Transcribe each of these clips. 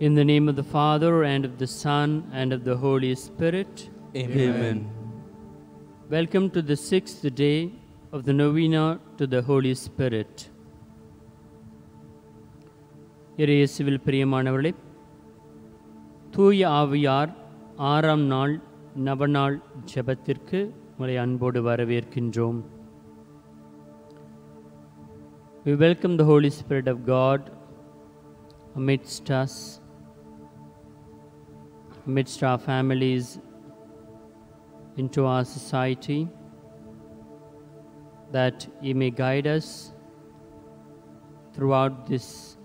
In the name of the Father, and of the Son, and of the Holy Spirit. Amen. Welcome to the sixth day of the novena to the Holy Spirit. இறையேசுவில் பிரியமானவர்களே தூய ஆவியார் ஆறாம் நாள் நவநாள் ஜெபத்திற்கு உங்களை அன்போடு வரவேற்கின்றோம் We welcome the Holy Spirit of God amidst us, amidst our families, into our society, that He may guide us throughout this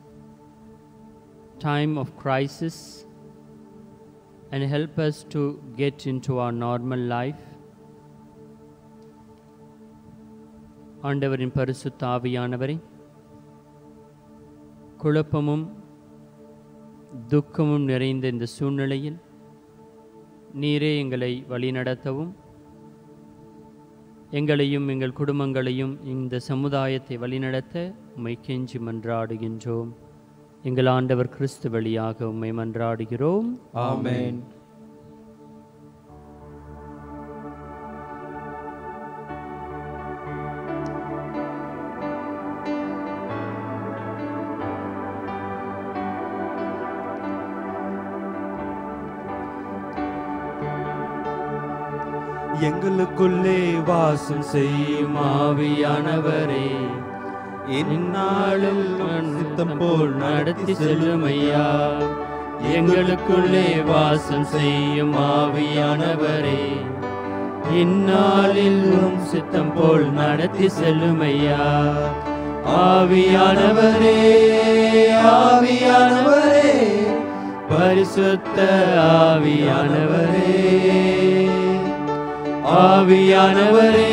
time of crisis and help us to get into our normal life. ஆண்டவரின் பரிசுத்த ஆவியானவரை குழப்பமும் துக்கமும் நிறைந்த இந்த சூழ்நிலையில் நீரே எங்களை வழிநடத்தவும். எங்களையும் எங்கள் குடும்பங்களையும் இந்த சமுதாயத்தை வழிநடத்த உம்மை கெஞ்சி மன்றாடுகின்றோம். எங்கள் ஆண்டவர் கிறிஸ்து வழியாக உம்மை மன்றாடுகிறோம். ஆமேன். எங்களுக்குள்ளே வாசம் செய்யும் ஆவியானவரே. இந்நாளில் சித்தம் போல் நடத்தி செல்லும் ஐயா எங்களுக்குள்ளே வாசம் செய்யும் ஆவியானவரே. இந்நாளிலும் சித்தம் போல் நடத்தி செல்லும் ஐயா ஆவியானவரே ஆவியானவரே. பரிசுத்த ஆவியானவரே. ஆவியானவரே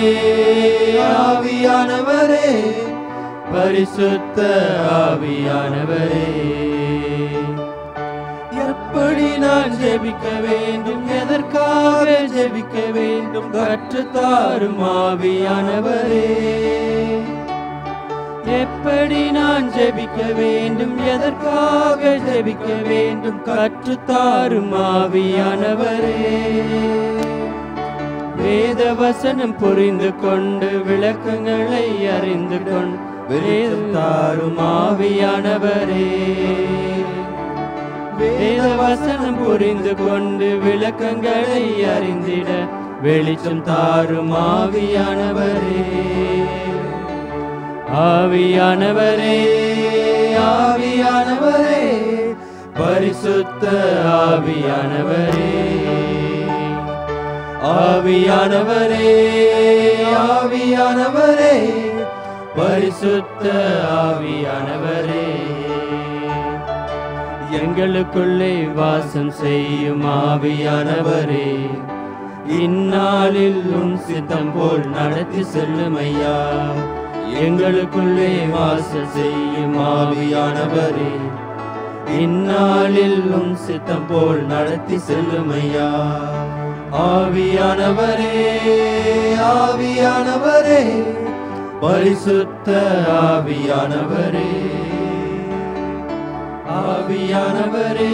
ஆவியானவரே பரிசுத்த ஆவியானவரே. எப்படி நான் ஜெபிக்க வேண்டும் எதற்காக ஜெபிக்க வேண்டும் கற்றுத்தாரும் ஆவியானவரே. எப்படி நான் ஜெபிக்க வேண்டும் எதற்காக ஜெபிக்க வேண்டும் கற்றுத்தாரும் ஆவியானவரே. வேத வசனம் புரிந்து கொண்டு விளக்கங்களை அறிந்து கொண்டு வேதம் தாரும் ஆவியானவரே. வேத வசனம் புரிந்து கொண்டு விளக்கங்களை அறிந்திட வெளிச்சம் தாரும் ஆவியானவரே. ஆவியானவரே ஆவியானவரே பரிசுத்த ஆவியானவரே. ஆவியானவரே ஆவியானவரே பரிசுத்த ஆவியானவரே. எங்களுக்குள்ளே வாசம் செய்யும் ஆவியானவரே. இந்நாளில் உன் சித்தம் போல் நடத்தி செல்லும் ஐயா. எங்களுக்குள்ளே வாசம் செய்யும் ஆவியானவரே. இந்நாளில் உன் சித்தம் போல் நடத்தி செல்லும் ஐயா. ஆவியானவரே ஆவியானவரே பரிசுத்த ஆவியானவரே. ஆவியானவரே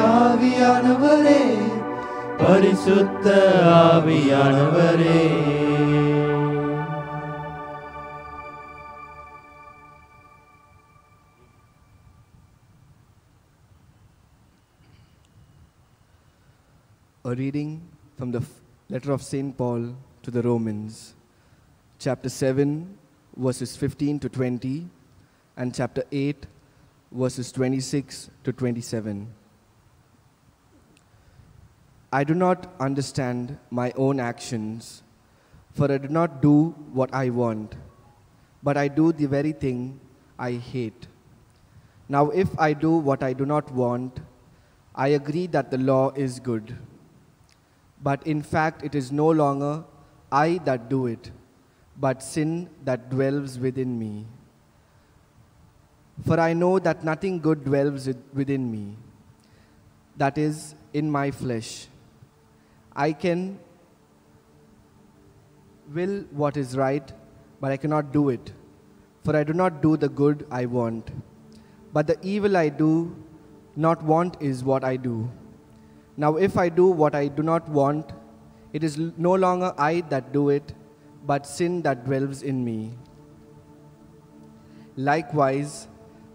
ஆவியானவரே பரிசுத்த ஆவியானவரே. A reading from the letter of St. Paul to the Romans, chapter 7, verses 15 to 20, and chapter 8, verses 26 to 27. I do not understand my own actions, for I do not do what I want, but I do the very thing I hate. Now, if I do what I do not want, I agree that the law is good. But in fact, it is no longer I that do it, but sin that dwells within me. For I know that nothing good dwells within me, that is, in my flesh. I can will what is right, but I cannot do it. For I do not do the good I want, but the evil I do, not want is what I do. Now, if I do what I do not want, it is no longer I that do it, but sin that dwells in me. Likewise,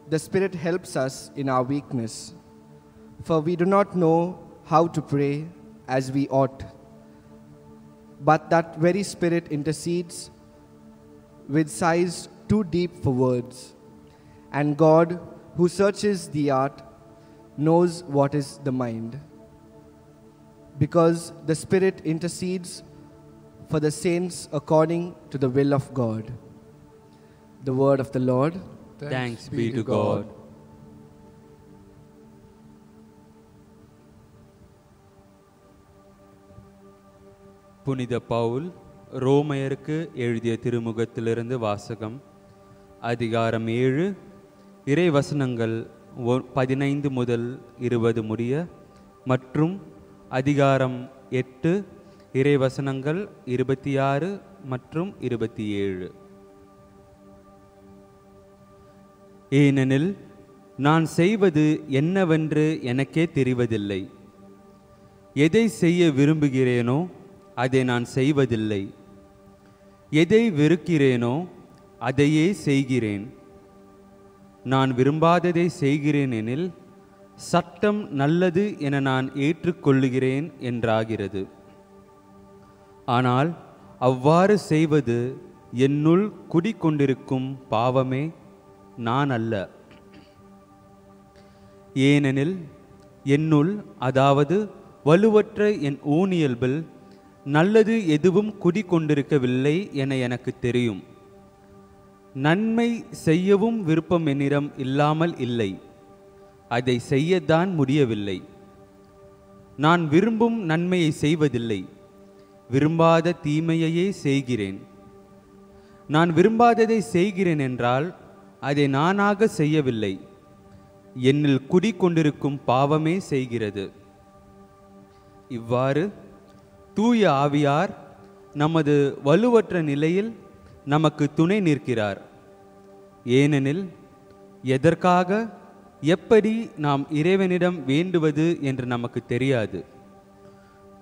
the Spirit helps us in our weakness, for we do not know how to pray as we ought. But that very Spirit intercedes with sighs too deep for words. And God, who searches the heart, knows what is the mind. Because the Spirit intercedes for the saints according to the will of God. The word of the Lord. Thanks be to God. புனித பவுல் ரோமையருக்கு எழுதிய திருமுகத்திலிருந்து வாசகம் அதிகாரம் ஏழு இறை வசனங்கள் பதினைந்து முதல் இருபது முடிய மற்றும் அதிகாரம் எட்டு இறைவசனங்கள் இருபத்தி ஆறு மற்றும் இருபத்தி ஏழு ஏனெனில் நான் செய்வது என்னவென்று எனக்கே தெரிவதில்லை. எதை செய்ய விரும்புகிறேனோ அதை நான் செய்வதில்லை. எதை வெறுக்கிறேனோ அதையே செய்கிறேன். நான் விரும்பாததை செய்கிறேன் எனில் சட்டம் நல்லது என நான் ஏற்றுக்கொள்ளுகிறேன் என்றாகிறது. ஆனால் அவ்வாறு செய்வது என்னுள் குடிக்கொண்டிருக்கும் பாவமே நான் அல்ல. ஏனெனில் என்னுள் அதாவது வலுவற்ற என் ஊனியல்பில் நல்லது எதுவும் குடிக்கொண்டிருக்கவில்லை என எனக்கு தெரியும். நன்மை செய்யவும் விருப்பம் என்னிடம் இல்லாமல் இல்லை. அதை செய்யத்தான் முடியவில்லை. நான் விரும்பும் நன்மையை செய்வதில்லை. விரும்பாத தீமையையே செய்கிறேன். நான் விரும்பாததை செய்கிறேன் என்றால் அதை நானாக செய்யவில்லை. என்னில் குடிக்கொண்டிருக்கும் பாவமே செய்கிறது. இவ்வாறு தூய ஆவியார் நமது வலுவற்ற நிலையில் நமக்கு துணை நிற்கிறார். ஏனெனில் எதற்காக எப்படி நாம் இறைவனிடம் வேண்டுவது என்று நமக்கு தெரியாது.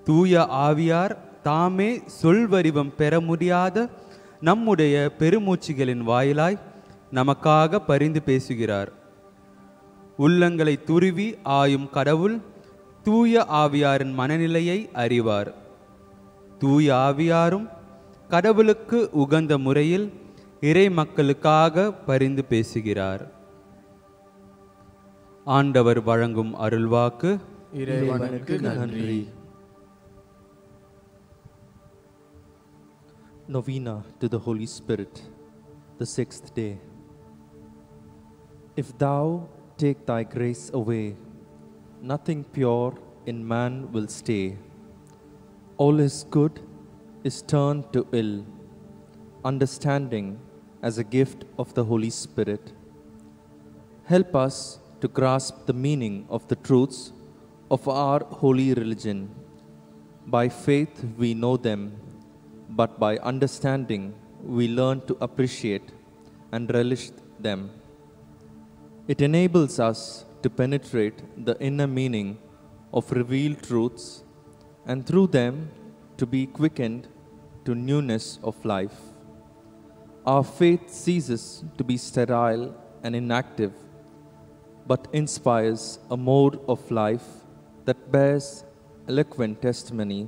தூய ஆவியார் தாமே சொல்வரிவம் பெற முடியாத நம்முடைய பெருமூச்சுகளின் வாயிலாய் நமக்காக பரிந்து பேசுகிறார். உள்ளங்களை துருவி ஆயும் கடவுள் தூய ஆவியாரின் மனநிலையை அறிவார். தூய ஆவியாரும் கடவுளுக்கு உகந்த முறையில் இறை மக்களுக்காக பரிந்து பேசுகிறார். ஆண்டவர் வழங்கும் அருள்வாக்கு இறைவனுக்கு நன்றி Novena to the Holy Spirit, the sixth day. If thou take thy grace away, nothing pure in man will stay. All is good is turned to ill, understanding as a gift of the Holy Spirit. Help us to grasp the meaning of the truths of our holy religion. By faith we know them, but by understanding we learn to appreciate and relish them. It enables us to penetrate the inner meaning of revealed truths and through them to be quickened to newness of life. Our faith ceases to be sterile and inactive, but inspires a mode of life that bears eloquent testimony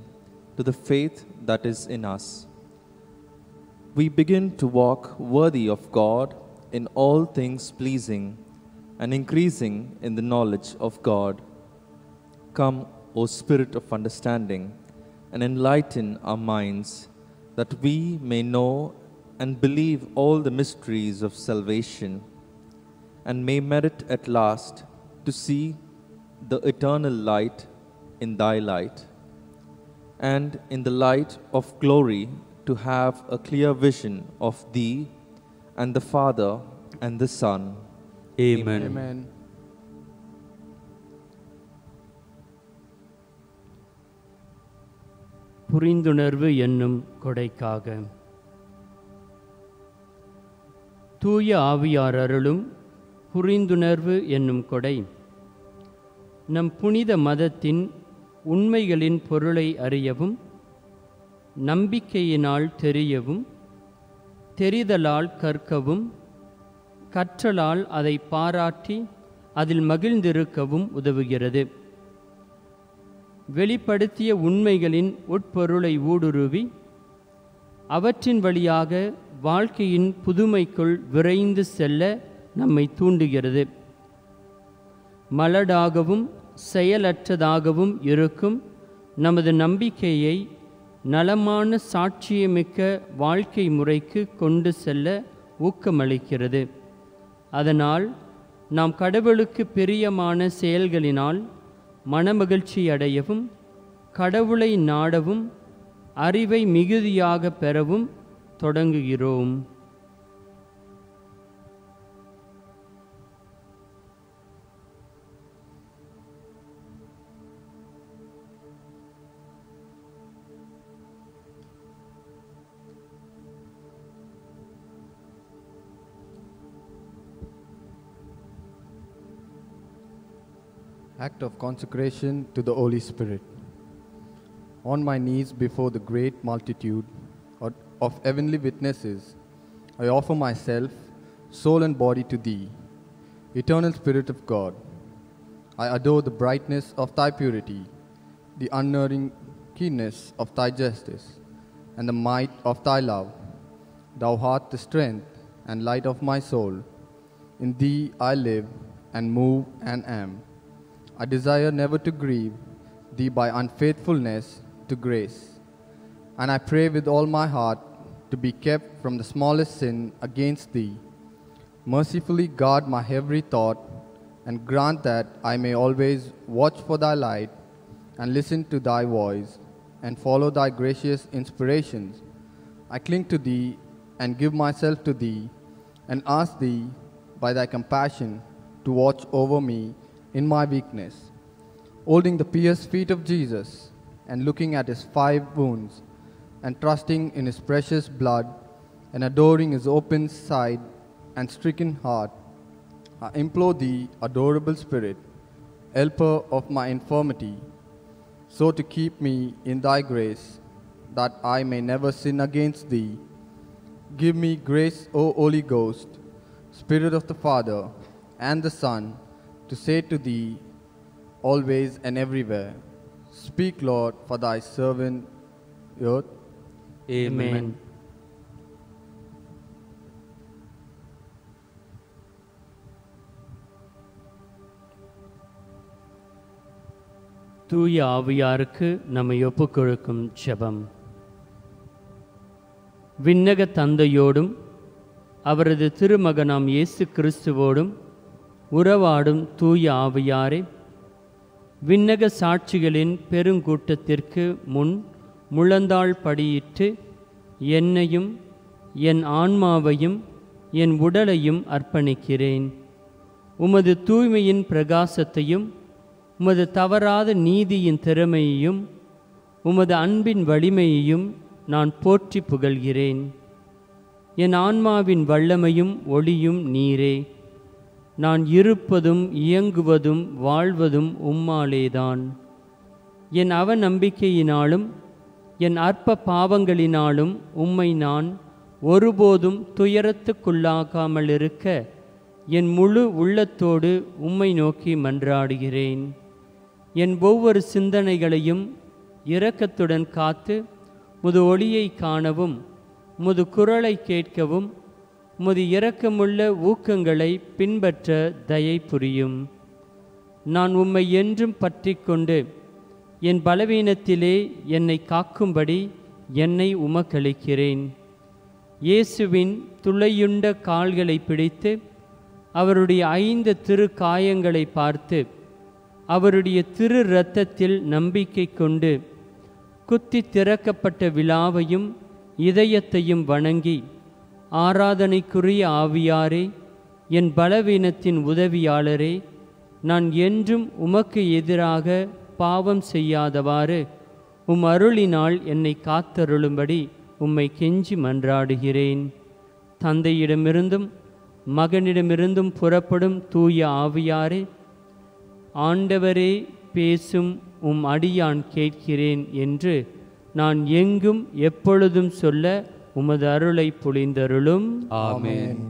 to the faith that is in us. We begin to walk worthy of God in all things pleasing and increasing in the knowledge of God. Come, O Spirit of understanding, and enlighten our minds, that we may know and believe all the mysteries of salvation, and may merit at last to see the eternal light in thy light, and in the light of glory to have a clear vision of thee and the Father and the Son. Amen. Amen. புரிந்துணர்வு என்னும் கொடைக்காக தூய ஆவியார் அருளும் புரிந்துணர்வு என்னும் கொடை. நம் புனித மதத்தின் உண்மைகளின் பொருளை அறியவும் நம்பிக்கையினால் தெரியவும் தெரிதலால் கற்கவும் கற்றலால் அதை பாராட்டி அதில் மகிழ்ந்திருக்கவும் உதவுகிறது. வெளிப்படுத்திய உண்மைகளின் உட்பொருளை ஊடுருவி அவற்றின் வழியாக வாழ்க்கையின் புதுமைக்குள் விரைந்து செல்ல நம்மை தூண்டுகிறது. மலடாகவும் செயலற்றதாகவும் இருக்கும் நமது நம்பிக்கையை நலமான சாட்சியமிக்க வாழ்க்கை முறைக்கு கொண்டு செல்ல ஊக்கமளிக்கிறது. அதனால் நாம் கடவுளுக்கு பிரியமான செயல்களினால் மனமகிழ்ச்சி அடையவும் கடவுளை நாடவும் அறிவை மிகுதியாக பெறவும் தொடங்குகிறோம். Act of consecration to the Holy Spirit. On my knees before the great multitude of- heavenly witnesses, I offer myself, soul and body to Thee, eternal Spirit of God. I adore the brightness of Thy purity, the unerring keenness of Thy justice, and the might of Thy love. Thou art the strength and light of my soul. In Thee I live and move and am. I desire never to grieve Thee by unfaithfulness to grace. And I pray with all my heart to be kept from the smallest sin against Thee. Mercifully guard my every thought and grant that I may always watch for Thy light and listen to Thy voice and follow Thy gracious inspirations. I cling to Thee and give myself to Thee and ask Thee by Thy compassion to watch over me in my weakness. Holding the pierced feet of Jesus and looking at His five wounds and trusting in His precious blood and adoring His open side and stricken heart, I implore Thee, adorable Spirit, helper of my infirmity, so to keep me in Thy grace, that I may never sin against Thee. Give me grace, O Holy Ghost, Spirit of the Father and the Son, to say to Thee always and everywhere, Speak, Lord, for Thy servant earth. Amen. தூய ஆவியாருக்கு நம்மை ஒப்புக்கொடுக்கும் ஜெபம் விண்ணக தந்தையோடும் அவரது திருமகனாம் இயேசு கிறிஸ்துவோடும் உறவாடும் தூய ஆவியாரே விண்ணக சாட்சிகளின் பெருங்கூட்டத்திற்கு முன் முழந்தாள் படியிட்டு என்னையும் என் ஆன்மாவையும் என் உடலையும் அர்ப்பணிக்கிறேன். உமது தூய்மையின் பிரகாசத்தையும் உமது தவறாத நீதியின் திறமையையும் உமது அன்பின் வலிமையையும் நான் போற்றி புகழ்கிறேன். என் ஆன்மாவின் வல்லமையும் ஒளியும் நீரே. நான் இருப்பதும் இயங்குவதும் வாழ்வதும் உம்மாலேதான். என் அவநம்பிக்கையினாலும் என் அற்ப பாவங்களினாலும் உம்மை நான் ஒருபோதும் துயரத்துக்குள்ளாகாமல் இருக்க என் முழு உள்ளத்தோடு உம்மை நோக்கி மன்றாடுகிறேன். என் ஒவ்வொரு சிந்தனைகளையும் இரக்கத்துடன் காத்து முது ஒளியை காணவும் முது குரலை கேட்கவும் முது இரக்கமுள்ள ஊக்கங்களை பின்பற்ற தயை புரியும். நான் உம்மை என்றும் பற்றி கொண்டு என் பலவீனத்திலே என்னை காக்கும்படி என்னை உமக்களிக்கிறேன். இயேசுவின் துளையுண்ட கால்களை பிடித்து அவருடைய ஐந்து திரு காயங்களை பார்த்து அவருடைய திரு இரத்தத்தில் நம்பிக்கை கொண்டு குத்தி திறக்கப்பட்ட விழாவையும் இதயத்தையும் வணங்கி ஆராதனைக்குரிய ஆவியாரே என் பலவீனத்தின் உதவியாளரே நான் என்றும் உமக்கு எதிராக பாவம் செய்யாதவாறு உம் அருளினால் என்னை காத்தருளும்படி உம்மை கெஞ்சி மன்றாடுகிறேன். தந்தையிடமிருந்தும் மகனிடமிருந்தும் புறப்படும் தூய ஆவியாரே ஆண்டவரே பேசும் உம் அடியான் கேட்கிறேன் என்று நான் எங்கும் எப்பொழுதும் சொல்ல உமது அருளை பொழிந்தருளும் ஆமென்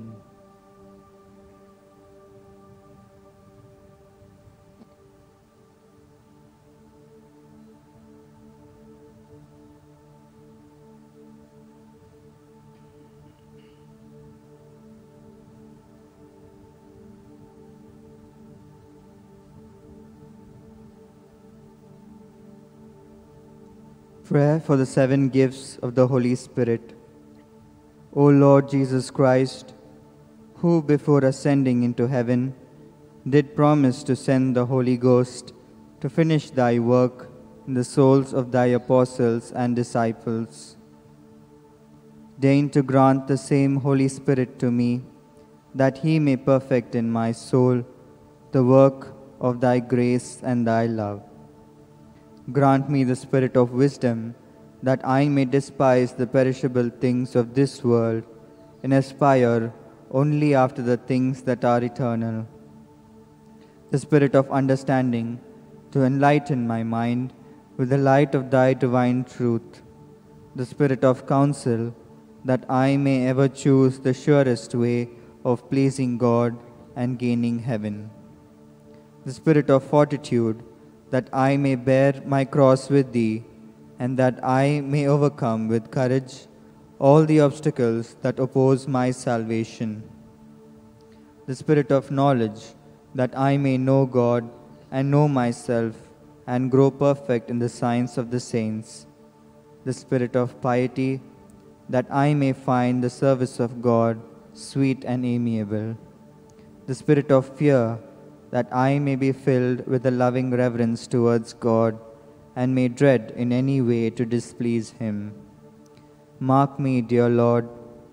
Prayer for the seven gifts of the Holy Spirit. O Lord Jesus Christ, who before ascending into heaven did promise to send the Holy Ghost to finish thy work in the souls of thy apostles and disciples, deign to grant the same Holy Spirit to me, that he may perfect in my soul the work of thy grace and thy love. Grant me the spirit of wisdom, that I may despise the perishable things of this world and aspire only after the things that are eternal. The spirit of understanding, to enlighten my mind with the light of thy divine truth. The spirit of counsel, that I may ever choose the surest way of pleasing God and gaining heaven. The spirit of fortitude, that I may bear my cross with thee, and that I may overcome with courage all the obstacles that oppose my salvation. The spirit of knowledge, that I may know God and know myself, and grow perfect in the science of the saints. The spirit of piety, that I may find the service of God sweet and amiable. The spirit of fear, that I may be filled with a loving reverence towards God and may dread in any way to displease Him. Mark me, dear Lord,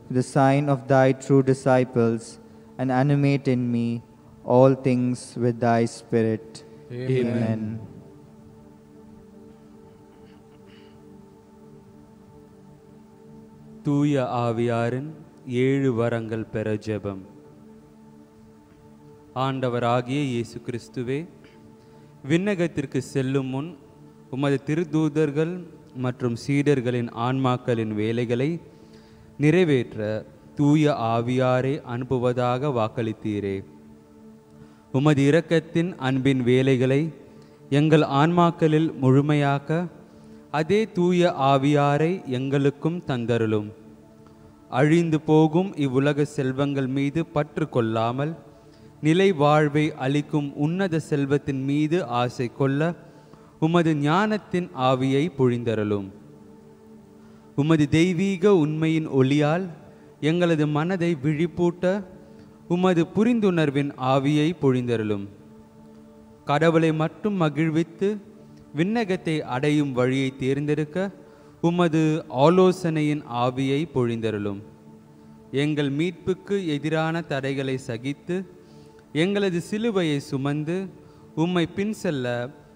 with the sign of thy true disciples, and animate in me all things with thy Spirit. Amen. தூய ஆவியாரின் ஏழு வரங்கள் பெற ஜெபம் ஆண்டவராகிய இயேசு கிறிஸ்துவே விண்ணகத்திற்கு செல்லும் முன் உமது திருதூதர்கள் மற்றும் சீடர்களின் ஆன்மாக்களின் வேலைகளை நிறைவேற்ற தூய ஆவியாரை அனுப்புவதாக வாக்களித்தீரே. உமது இரக்கத்தின் அன்பின் வேலைகளை எங்கள் ஆன்மாக்களில் முழுமையாக்க அதே தூய ஆவியாரை எங்களுக்கும் தந்தருளும். அழிந்து போகும் இவ்வுலக செல்வங்கள் மீது பற்று கொள்ளாமல் நிலை வாழ்வை அளிக்கும் உன்னத செல்வத்தின் மீது ஆசை கொள்ள உமது ஞானத்தின் ஆவியை பொழிந்தரலும் உமது தெய்வீக உண்மையின் ஒளியால் எங்களது மனதை விழிப்பூட்ட உமது புரிந்துணர்வின் ஆவியை பொழிந்தருளும். கடவுளை மட்டும் மகிழ்வித்து விண்ணகத்தை அடையும் வழியை தேர்ந்தெடுக்க உமது ஆலோசனையின் ஆவியை பொழிந்தருளும். எங்கள் மீட்புக்கு எதிரான தடைகளை சகித்து எங்களது சிலுவையை சுமந்து உம்மை பின் செல்ல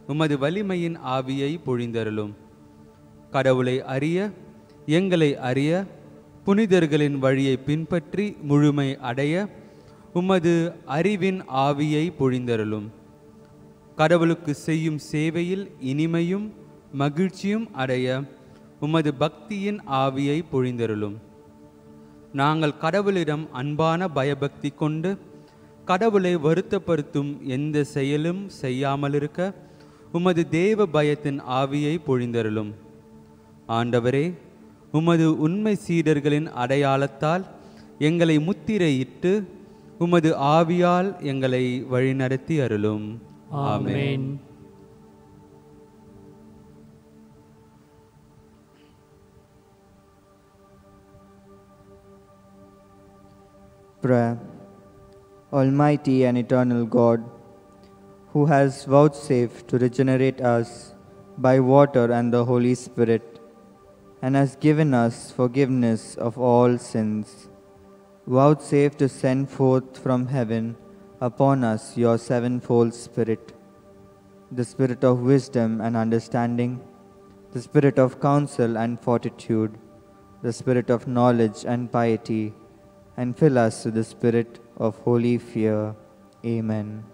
உமது வலிமையின் ஆவியை பொழிந்தருளும். கடவுளை அறிய எங்களை அறிய புனிதர்களின் வழியை பின்பற்றி முழுமை அடைய உமது அறிவின் ஆவியை பொழிந்தருளும். கடவுளுக்கு செய்யும் சேவையில் இனிமையும் மகிழ்ச்சியும் அடைய உமது பக்தியின் ஆவியை பொழிந்தருளும். நாங்கள் கடவுளிடம் அன்பான பயபக்தி கொண்டு கடவுளை வருத்தப்படுத்தும் எந்த செயலும் செய்யாமலிருக்க உமது தேவ பயத்தின் ஆவியை பொழிந்தருளும். ஆண்டவரே உமது உண்மை சீடர்களின் அடையாளத்தால் எங்களை முத்திரையிட்டு உமது ஆவியால் எங்களை வழிநடத்தி அருளும். ஆமென். Prayer. Almighty and eternal God, who has vouchsafed to regenerate us by water and the Holy Spirit, and has given us forgiveness of all sins, vouchsafe to send forth from heaven upon us your sevenfold Spirit, the Spirit of wisdom and understanding, the Spirit of counsel and fortitude, the Spirit of knowledge and piety, and fill us with the Spirit of holy fear. Amen.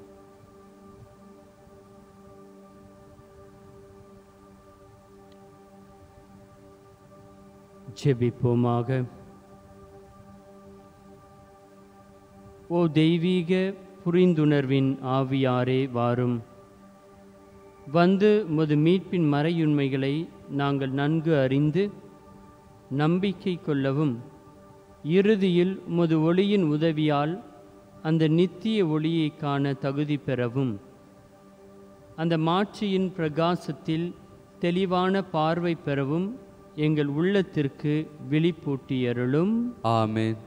ஜெபிப்போமாக. ஓ தெய்வீக புரிந்துணர்வின் ஆவியாரே வாரும். வந்து உமது மீட்பின் மறையுண்மைகளை நாங்கள் நன்கு அறிந்து நம்பிக்கை கொள்ளவும் இறுதியில் உமது ஒளியின் உதவியால் அந்த நித்திய ஒளியை காண தகுதி பெறவும். அந்த மாட்சியின் பிரகாசத்தில் தெளிவான பார்வை பெறவும் எங்கள் உள்ளத்திற்கு விழிப்பூட்டியருளும். ஆமென்.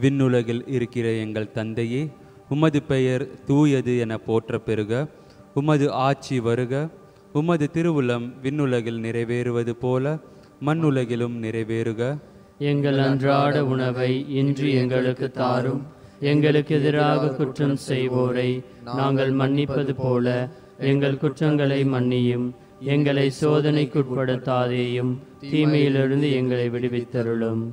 விண்ணுலகில் இருக்கிற எங்கள் தந்தையே உமது பெயர் தூயது என போற்ற பெறுக. உமது ஆட்சி வருக. உமது திருவுளம் விண்ணுலகில் நிறைவேறுவது போல மண்ணுலகிலும் நிறைவேறுக. எங்கள் அன்றாட உணவை இன்று எங்களுக்கு தாரும். எங்களுக்கு எதிராக குற்றம் செய்வோரை நாங்கள் மன்னிப்பது போல எங்கள் குற்றங்களை மன்னியும். எங்களை சோதனைக்குட்படுத்தாதேயும் தீமையிலிருந்து எங்களை விடுவித்தருளும்.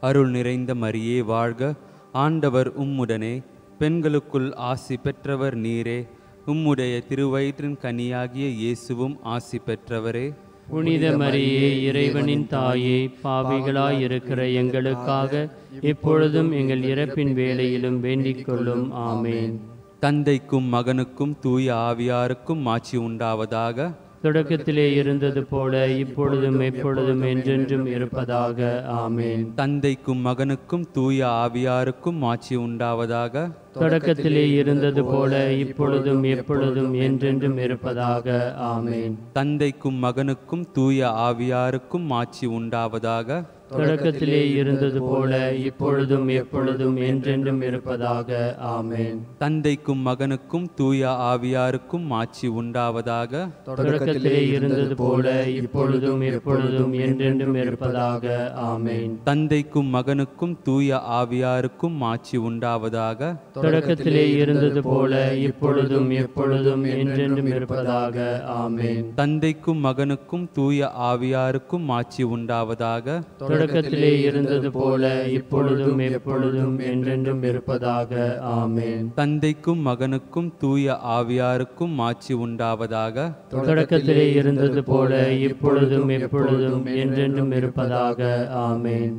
அருள் நிறைந்த மரியே வாழ்க ஆண்டவர் உம்முடனே. பெண்களுக்குள் ஆசி பெற்றவர் நீரே. உம்முடைய திருவயிற்றின் கனியாகிய இயேசுவும் ஆசி பெற்றவரே. புனித மரியே இறைவனின் தாயே பாவிகளாய் இருக்கிற எங்களுக்காக இப்பொழுதும் எங்கள் இறப்பின் வேளையிலும் வேண்டிக் கொள்ளும் ஆமேன். தந்தைக்கும் மகனுக்கும் தூய ஆவியாருக்கும் மாட்சி உண்டாவதாக. தொடக்கத்திலே இருந்தது போல இப்பொழுதும் எப்பொழுதும் என்றென்றும் இருப்பதாக. ஆமேன். தந்தைக்கும் மகனுக்கும் தூய ஆவியாருக்கும் மாட்சி உண்டாவதாக. தொடக்கத்திலே இருந்தது போல இப்பொழுதும் எப்பொழுதும் என்றென்றும் இருப்பதாக. ஆமேன். தந்தைக்கும் மகனுக்கும் தூய ஆவியாருக்கும் மாட்சி உண்டாவதாக. தொடக்கத்திலே இருந்தது போல இப்பொழுதும் எப்பொழுதும் என்றென்றும் இருப்பதாக. ஆமேன். தந்தைக்கும் மகனுக்கும் தூய ஆவியாருக்கும் மாட்சி உண்டாவதாக. தொடக்கத்திலே இருந்தது போல இப்பொழுதும் எப்பொழுதும் என்றென்றும் இருப்பதாக. ஆமேன். தந்தைக்கும் மகனுக்கும் தூய ஆவியாருக்கும் மாட்சி உண்டாவதாக. தொடக்கத்திலே இருந்தது போல இப்பொழுதும் எப்பொழுதும் என்றென்றும் இருப்பதாக. ஆமேன். தந்தைக்கும் மகனுக்கும் தூய ஆவியாருக்கும் மாட்சி உண்டாவதாக. தொடக்கத்திலே இருந்தது போல இப்பொழுதும் எப்பொழுதும் என்றென்றும் இருப்பதாக. ஆமேன். தந்தைக்கும் மகனுக்கும் தூய ஆவியாருக்கும் மாட்சி உண்டாவதாக. தொடக்கத்திலே இருந்தது போல இப்பொழுதும் எப்பொழுதும் என்றென்றும் இருப்பதாக. ஆமேன்.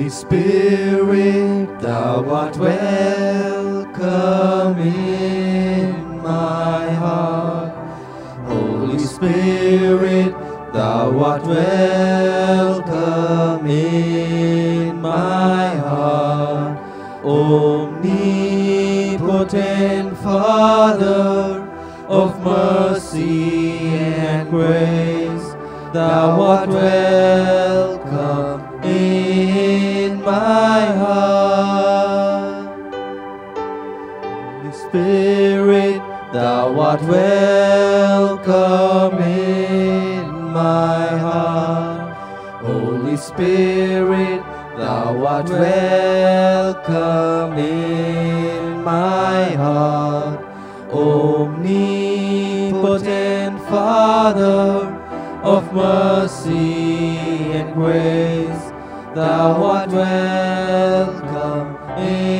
Holy Spirit, thou art welcome in my heart. Holy Spirit, thou art welcome in my heart. omnipotent Father of mercy and grace, thou art welcome thou art welcome in my heart. Holy Spirit, thou art welcome in my heart. Omnipotent Father of mercy and grace, thou art welcome in